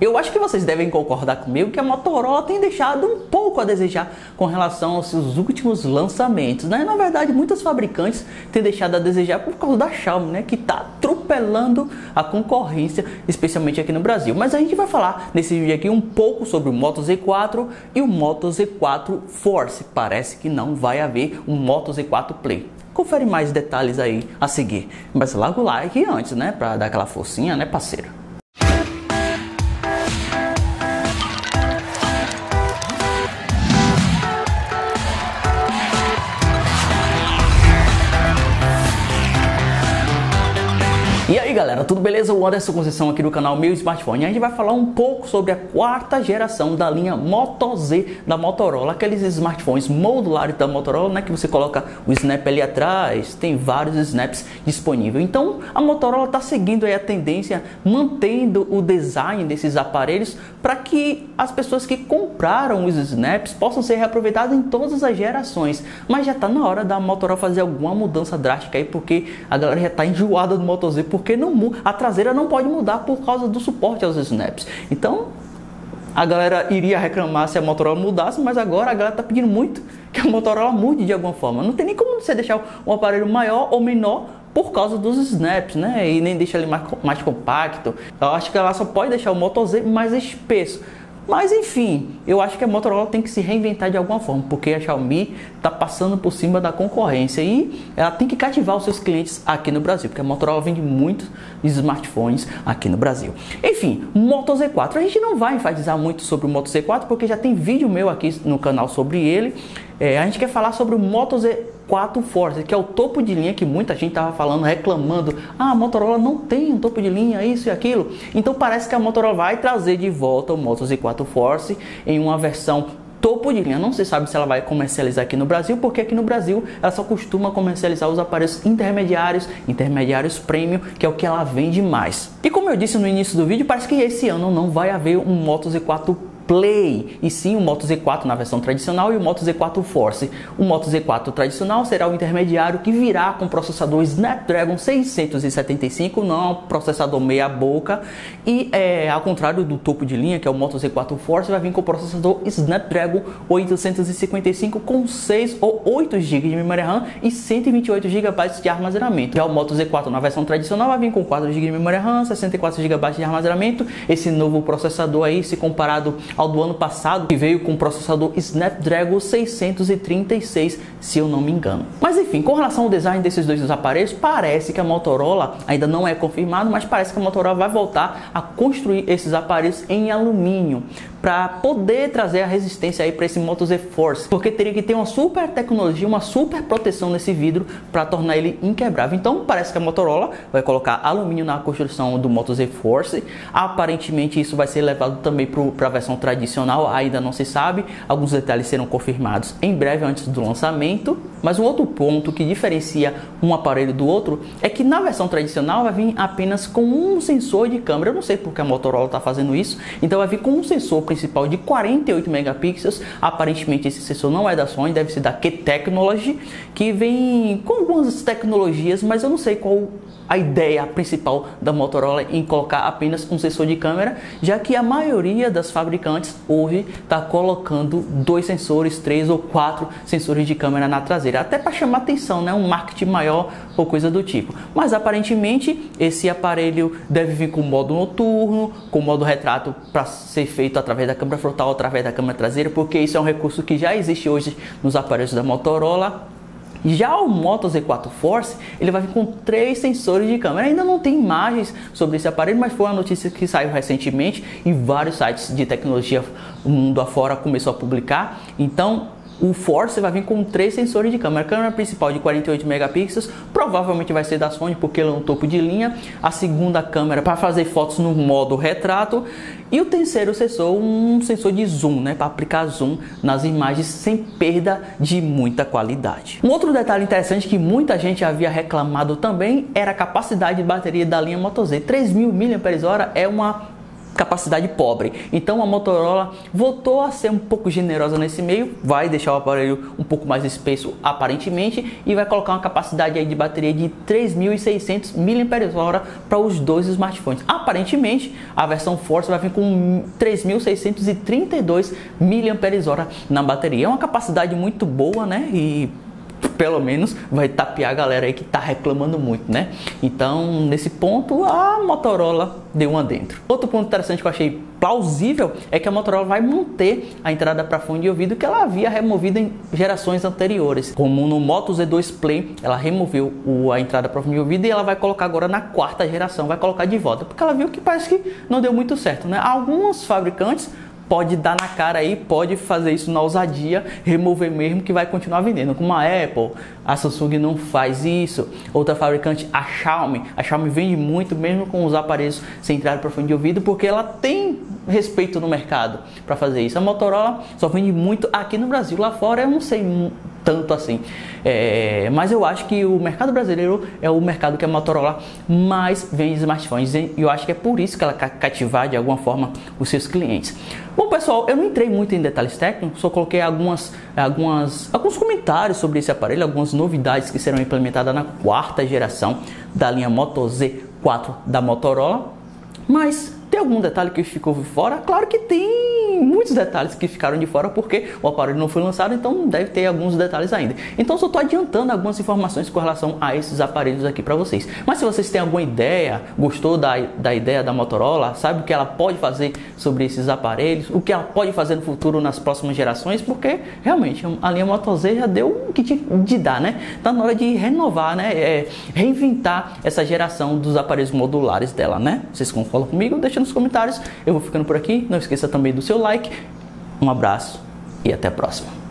Eu acho que vocês devem concordar comigo que a Motorola tem deixado um pouco a desejar com relação aos seus últimos lançamentos, né? Na verdade, muitos fabricantes têm deixado a desejar por causa da Xiaomi, né? Que está atropelando a concorrência, especialmente aqui no Brasil. Mas a gente vai falar nesse vídeo aqui um pouco sobre o Moto Z4 e o Moto Z4 Force. Parece que não vai haver um Moto Z4 Play. Confere mais detalhes aí a seguir. Mas logo like antes, né? Para dar aquela forcinha, né, parceiro? E aí galera, tudo beleza? O Anderson Conceição aqui do canal Meu Smartphone. A gente vai falar um pouco sobre a quarta geração da linha Moto Z da Motorola, aqueles smartphones modulares da Motorola, né, que você coloca o snap ali atrás, tem vários snaps disponíveis. Então, a Motorola está seguindo aí a tendência, mantendo o design desses aparelhos para que as pessoas que compraram os snaps possam ser reaproveitados em todas as gerações. Mas já está na hora da Motorola fazer alguma mudança drástica aí, porque a galera já está enjoada do Moto Z porque não a traseira não pode mudar por causa do suporte aos snaps. Então, a galera iria reclamar se a Motorola mudasse, mas agora a galera está pedindo muito que a Motorola mude de alguma forma. Não tem nem como você deixar um aparelho maior ou menor por causa dos snaps, né? E nem deixa ele mais, mais compacto. Eu acho que ela só pode deixar o Moto Z mais espesso. Mas enfim, eu acho que a Motorola tem que se reinventar de alguma forma, porque a Xiaomi está passando por cima da concorrência e ela tem que cativar os seus clientes aqui no Brasil, porque a Motorola vende muitos smartphones aqui no Brasil. Enfim, Moto Z4. A gente não vai enfatizar muito sobre o Moto Z4 porque já tem vídeo meu aqui no canal sobre ele. É, a gente quer falar sobre o Moto Z4 Force, que é o topo de linha que muita gente estava falando, reclamando. Ah, a Motorola não tem um topo de linha, isso e aquilo. Então parece que a Motorola vai trazer de volta o Moto Z4 Force em uma versão topo de linha. Não se sabe se ela vai comercializar aqui no Brasil, porque aqui no Brasil ela só costuma comercializar os aparelhos intermediários, intermediários premium, que é o que ela vende mais. E como eu disse no início do vídeo, parece que esse ano não vai haver um Moto Z4 Play, e sim o Moto Z4 na versão tradicional e o Moto Z4 Force. O Moto Z4 tradicional será o intermediário que virá com processador Snapdragon 675, não processador meia boca, e é, ao contrário do topo de linha, que é o Moto Z4 Force, vai vir com processador Snapdragon 855 com 6 ou 8 GB de memória RAM e 128 GB de armazenamento. Já o Moto Z4 na versão tradicional vai vir com 4 GB de memória RAM, 64 GB de armazenamento. Esse novo processador aí, se comparado ao do ano passado, que veio com o processador Snapdragon 636, se eu não me engano. Mas enfim, com relação ao design desses dois aparelhos, parece que a Motorola, ainda não é confirmado, mas parece que a Motorola vai voltar a construir esses aparelhos em alumínio para poder trazer a resistência aí para esse Moto Z Force, porque teria que ter uma super tecnologia, uma super proteção nesse vidro para tornar ele inquebrável. Então parece que a Motorola vai colocar alumínio na construção do Moto Z Force. Aparentemente isso vai ser levado também para a versão tradicional, ainda não se sabe. Alguns detalhes serão confirmados em breve antes do lançamento. Mas um outro ponto que diferencia um aparelho do outro é que na versão tradicional vai vir apenas com um sensor de câmera. Eu não sei porque a Motorola está fazendo isso. Então vai vir com um sensor principal de 48 megapixels. Aparentemente esse sensor não é da Sony, deve ser da Q-Technology, que vem com algumas tecnologias, mas eu não sei qual a ideia principal da Motorola em colocar apenas um sensor de câmera, já que a maioria das fabricantes hoje está colocando dois sensores, três ou quatro sensores de câmera na traseira, até para chamar atenção, né? um marketing maior ou coisa do tipo. Mas aparentemente esse aparelho deve vir com modo noturno, com modo retrato para ser feito através da câmera frontal, através da câmera traseira, porque isso é um recurso que já existe hoje nos aparelhos da Motorola já o Moto Z4 Force, ele vai vir com três sensores de câmera. Ainda não tem imagens sobre esse aparelho, mas foi uma notícia que saiu recentemente e vários sites de tecnologia mundo afora começou a publicar. Então, o Force vai vir com três sensores de câmera. A câmera principal de 48 megapixels, provavelmente vai ser da Sony porque ele é um topo de linha. A segunda câmera para fazer fotos no modo retrato e o terceiro sensor, um sensor de zoom, né, para aplicar zoom nas imagens sem perda de muita qualidade. Um outro detalhe interessante que muita gente havia reclamado também era a capacidade de bateria da linha Moto Z. 3000 mAh é uma capacidade pobre. Então a Motorola voltou a ser um pouco generosa nesse meio, vai deixar o aparelho um pouco mais espesso aparentemente e vai colocar uma capacidade aí de bateria de 3.600 mAh para os dois smartphones. Aparentemente a versão Force vai vir com 3.632 mAh na bateria. É uma capacidade muito boa, né? E pelo menos vai tapear a galera aí que está reclamando muito, né? Então, nesse ponto, a Motorola deu uma dentro. Outro ponto interessante que eu achei plausível é que a Motorola vai manter a entrada para fone de ouvido que ela havia removido em gerações anteriores. Como no Moto Z2 Play, ela removeu a entrada para fone de ouvido e ela vai colocar agora na quarta geração, vai colocar de volta, porque ela viu que parece que não deu muito certo, né? Alguns fabricantes pode dar na cara aí, pode fazer isso na ousadia, remover mesmo que vai continuar vendendo. Como a Apple, a Samsung não faz isso. Outra fabricante, a Xiaomi, a Xiaomi vende muito mesmo com os aparelhos sem entrada para fone de ouvido, porque ela tem respeito no mercado para fazer isso. A Motorola só vende muito aqui no Brasil, lá fora eu não sei tanto assim. É, mas eu acho que o mercado brasileiro é o mercado que a Motorola mais vende smartphones e eu acho que é por isso que ela cativar de alguma forma os seus clientes. Bom pessoal, eu não entrei muito em detalhes técnicos, só coloquei algumas, algumas, alguns comentários sobre esse aparelho, algumas novidades que serão implementadas na quarta geração da linha Moto Z4 da Motorola. Mas tem algum detalhe que ficou fora? Claro que tem muitos detalhes que ficaram de fora porque o aparelho não foi lançado, então deve ter alguns detalhes ainda. Então só estou adiantando algumas informações com relação a esses aparelhos aqui para vocês. Mas se vocês têm alguma ideia, gostou da, da ideia da Motorola, sabe o que ela pode fazer sobre esses aparelhos, o que ela pode fazer no futuro nas próximas gerações, porque realmente a linha Moto Z já deu o que tinha de dar, né? Está na hora de renovar, né? É, reinventar essa geração dos aparelhos modulares dela, né? Vocês concordam comigo? Deixa nos comentários. Eu vou ficando por aqui. Não esqueça também do seu like, um abraço e até a próxima.